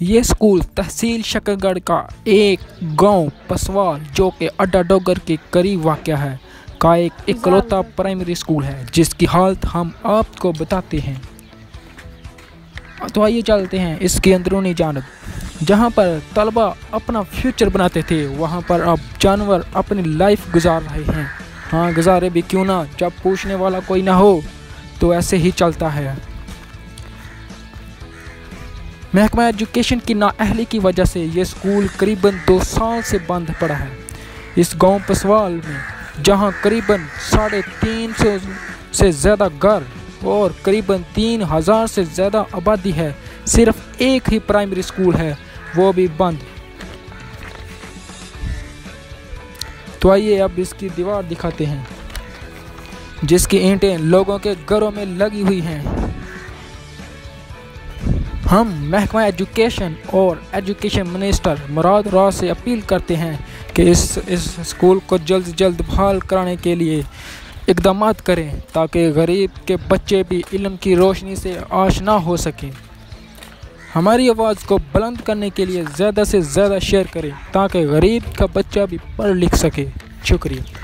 یہ اسکول تحصیل شکرگڑھ کا ایک گاؤں پسوال جو کہ اڈا ڈوگر کے قریب واقع ہے، کا ایک اکلوتا پرائمری اسکول ہے، جس کی حالت ہم آپ کو بتاتے ہیں۔ تو آئیے چلتے ہیں اس کی اندرونی جانب۔ جہاں پر طلبہ اپنا فیوچر بناتے تھے، وہاں پر اب جانور اپنی لائف گزار رہے ہیں۔ ہاں گزارے بھی کیوں نہ؟ جب پوچھنے والا کوئی نہ ہو تو ایسے ہی چلتا ہے۔ محکمہ ایجوکیشن کی نااہلی کی وجہ سے یہ اسکول قریباً دو سال سے بند پڑا ہے۔ اس گاؤں پسوال میں، جہاں قریباً ساڑھے تین سو سے زیادہ گھر اور قریباً تین ہزار سے زیادہ آبادی ہے، صرف ایک ہی پرائمری اسکول ہے، وہ بھی بند۔ تو آئیے اب اس کی دیوار دکھاتے ہیں، جس کی اینٹیں لوگوں کے گھروں میں لگی ہوئی ہیں۔ ہم محکمہ ایجوکیشن اور ایجوکیشن منسٹر مراد راز سے اپیل کرتے ہیں کہ اس اس اسکول کو جلد جلد بحال کرانے کے لیے اقدامات کریں تاکہ غریب کے بچے بھی علم کی روشنی سے آشنا ہو سکیں۔ ہماری آواز کو بلند کرنے کے لیے زیادہ سے زیادہ شیئر کریں تاکہ غریب کا بچہ بھی پڑھ لکھ سکے۔ شکریہ۔